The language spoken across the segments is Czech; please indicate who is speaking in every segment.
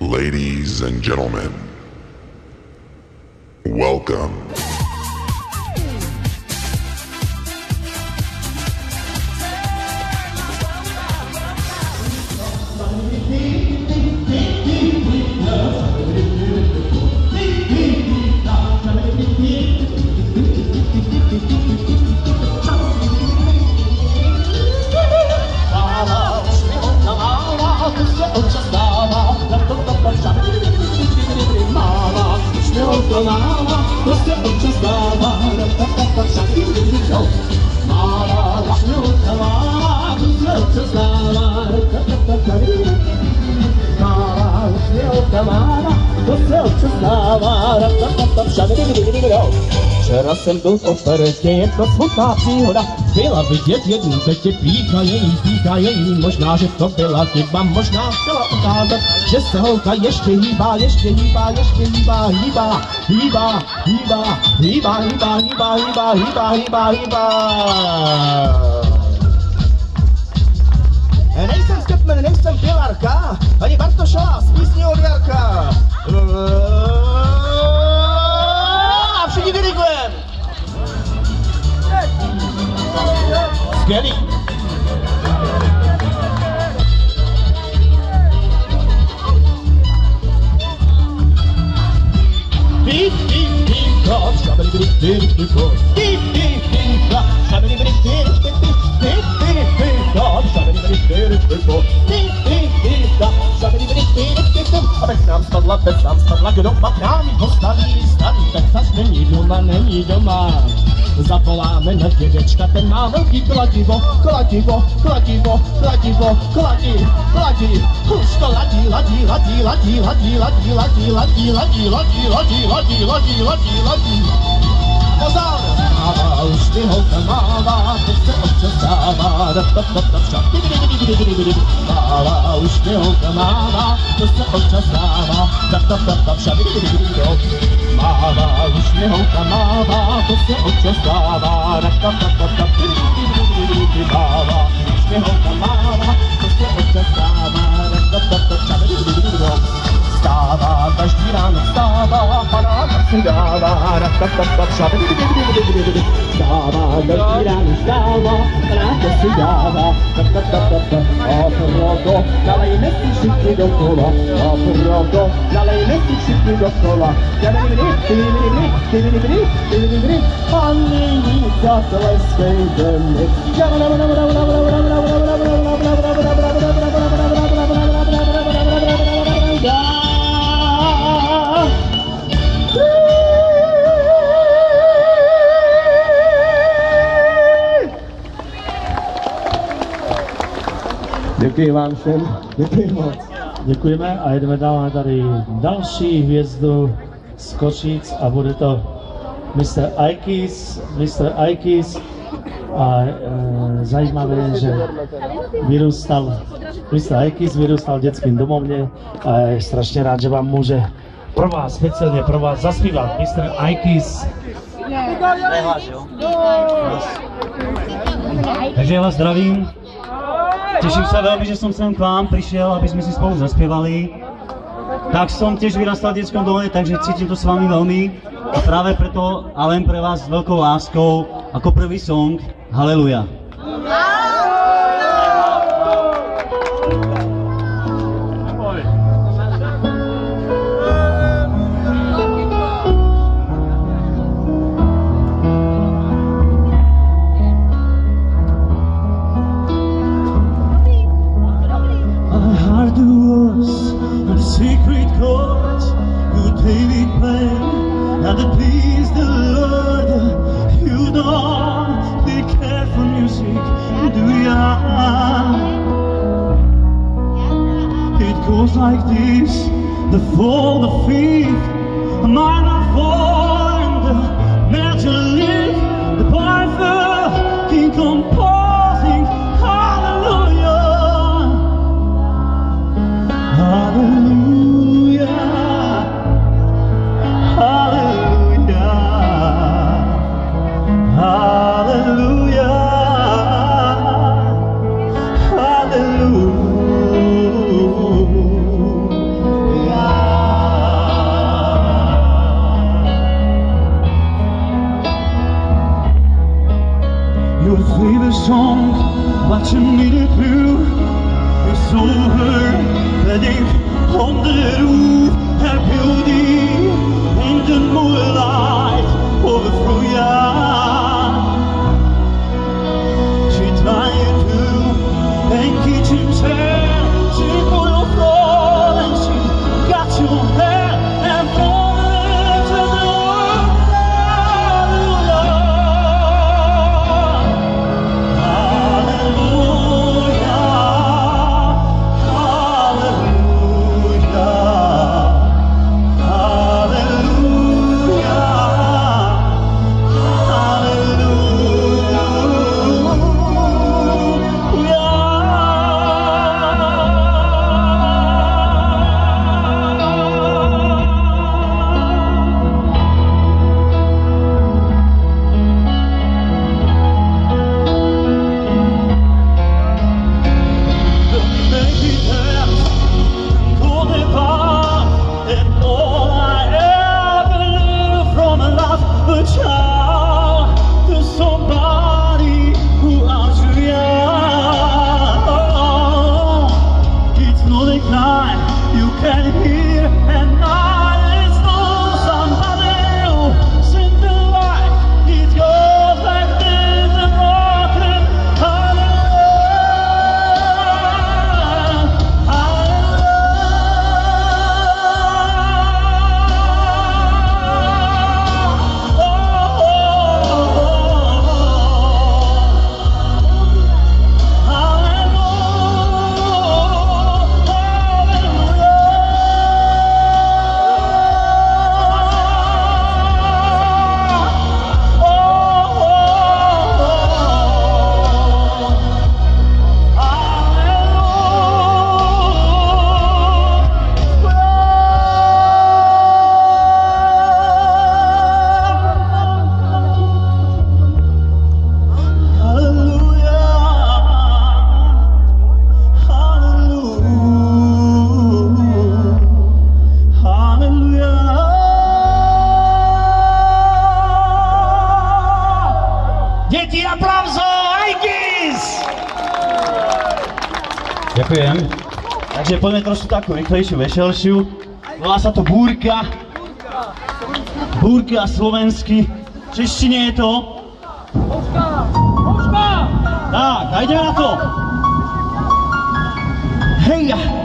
Speaker 1: Ladies and gentlemen, welcome.
Speaker 2: долала, просто подчас дала, та-та-та, всяк и видел. Мала, лохнётала, просто подчас дала, та-та-та, Мала, лохнётала, просто подчас дала, та-та-та, всяк и видел. Вчера jsem byl v Osterské, jak to smutná příhoda, Byla vidět jednu teď píkajení, píkajení. Možná, že to byla chyba, možná chtěla ukázat, že se holka ještě hýbá, ještě hýbá, ještě hýbá, hýbá, hýbá, hýbá, hýbá, hýbá, hýbá, hýbá, hýbá, hýbá, hýbá. Nejsem Stepman, nejsem Pilarka, ani Bartošová z písní od Jarka. A všichni dirigujem. skvělý. Deep, deep, deep, cross, shabby, deep, deep, deep, deep, deep, deep, deep, cross, shabby, deep, deep, deep, deep, deep, deep, deep, cross, shabby, deep, deep, deep, deep, deep, deep, deep, cross, shabby, deep, deep, deep, deep, deep, abych nám spadla, bez nám spadla, kdo pak nám ji postaví, staví, tak zas není doma, není doma. Zavoláme na dědečka, ten má velký kladivo, kladivo, kladivo, kladivo, kladi, kladi. Už to ladí, ladí, ladí, ladí, ladí, ladí, ladí, ladí, ladí, ladí, ladí, ladí, ladí, ladí, ladí. Pozor! Mává, už ty holka mává, občas dává, da da da da da Mává, už mi holka mává, to se občas dává, da da da da da Mává, už mi holka mává, to se občas dává, da da da da da Mává, už mi holka mává, to se občas dává, da da da da da Dava taştiran, dava falan, dava rak rak rak rak şabı dedi dedi dedi dedi dedi. Dava taştiran, dava rak dava rak rak rak rak. Otrodo, la lei metti şıkkı doktora. Otrodo, la lei metti şıkkı doktora. Demini bini, demini bini, demini bini, demini bini. Anneyi tatlı eskeydim. Yavra vra vra vra vra vra vra vra vra vra vra vra vra vra vra Děkuji vám všem, děkuji moc.
Speaker 3: Děkujeme a jedeme dál. Máme tady další hvězdu z Košic a bude to Mr. Aikis, Mr. Aikis a e, zajímavé je, že vyrůstal, Mr. Aikis vyrůstal v dětském domovně a je strašně rád, že vám může pro vás, speciálně pro vás zaspívat Mr. Aikis. Takže já vás zdravím. Těším se velmi, že jsem sem k vám přišel, aby jsme si spolu zaspěvali. Tak jsem těž vyrastal v dětském dole, takže cítím to s vámi velmi. A právě proto a len pro vás s velkou láskou, jako první song, Haleluja.
Speaker 4: Like this: the fourth, the fifth, a minor four, budeme trošku takú rychlejší vešelšiu. Volá sa to búrka. Búrka slovensky. V češtině je to. Tak, a jdeme na to. Hej!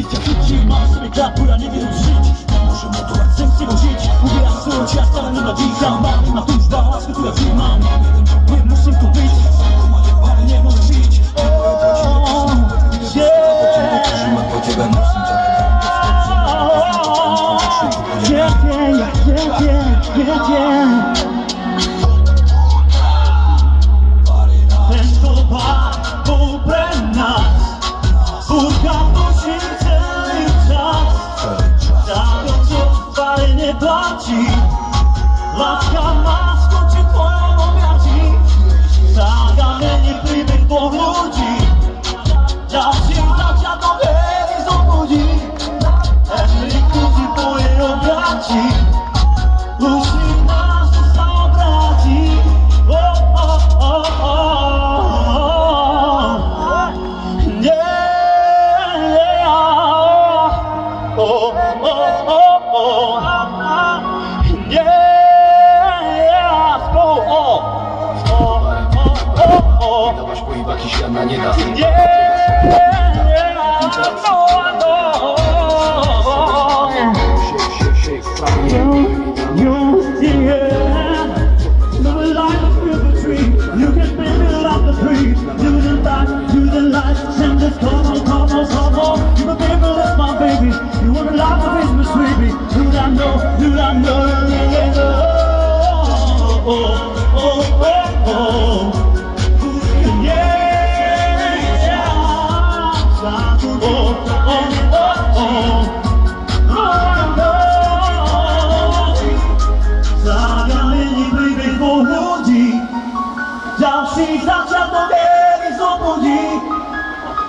Speaker 4: bijya kukima subika kura n'ibintu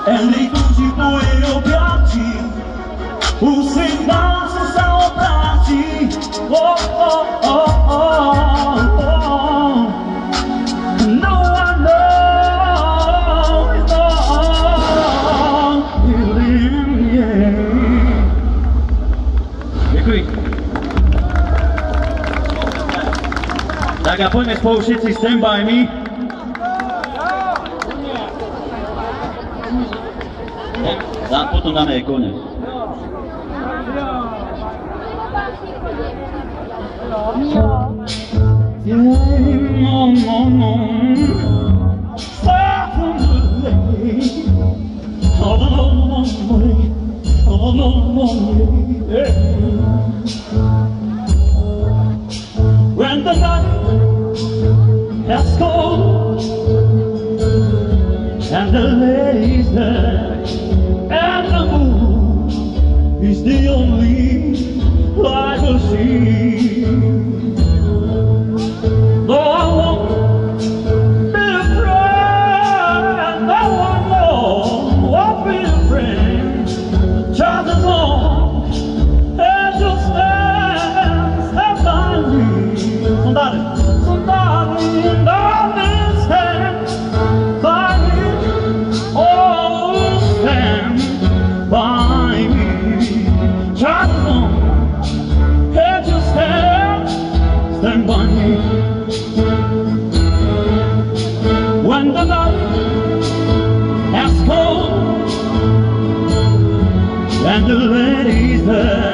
Speaker 4: Emily tuží po jej objatí Úsvit nás se obrátí Oh, oh, oh, oh, oh. No one knows, no, believe, yeah.
Speaker 2: Děkuji. Tak a pojďme spolu všichni Stand By Me. što da ne je.
Speaker 4: When the night has cold and the the love that's cold and the ladies there.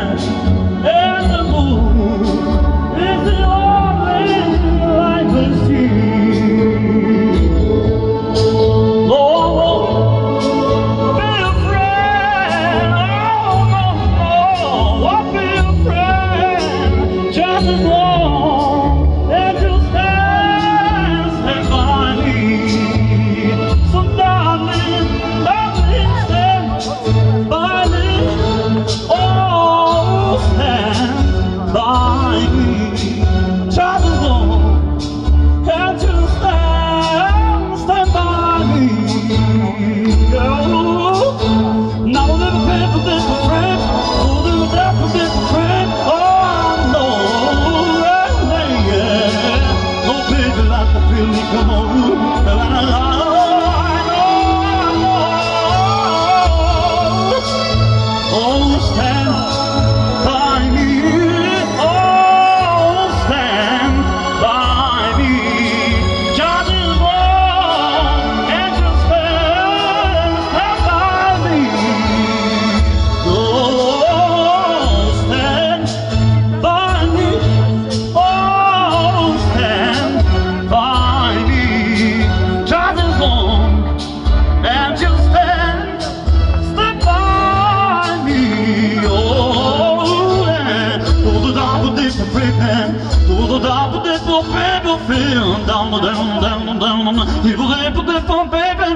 Speaker 4: This little baby film, down, down, down, down, baby.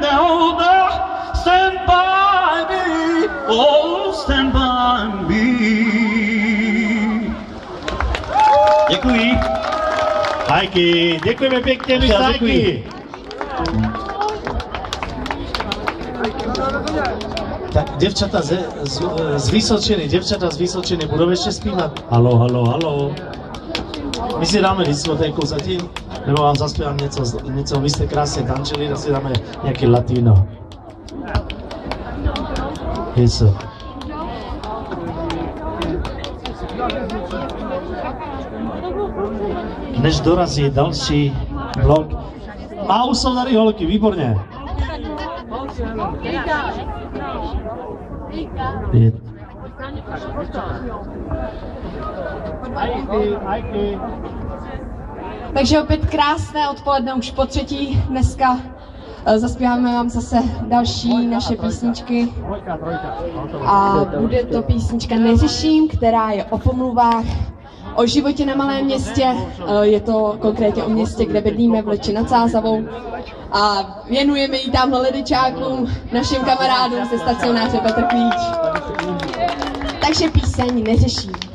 Speaker 4: Stand by me, oh, stand by me.
Speaker 2: Děkuji.
Speaker 3: Hajky, děkujeme pěkně, Hajky. Tak děvčata z, z, z Vysočiny, děvčata z Vysočiny budou ještě zpívat? Halo, halo, halo. My si dáme diskotéku zatím, nebo vám zaspívám něco, něco, vy jste krásně tančili, tak si dáme nějaký latino. Něco. Než dorazí další blok. A už jsou tady holky, výborně. Pět.
Speaker 5: Takže opět krásné odpoledne už po třetí dneska. Eh, Zaspíváme vám zase další naše písničky a bude to písnička Neřeším, která je o pomluvách o životě na malém městě. Eh, Je to konkrétně o městě, kde bydlíme v Leči nad Sázavou. A věnujeme ji tamhle ledečákům, našim kamarádům ze stacionáře Petr Klíč. Takže píseň neřeším.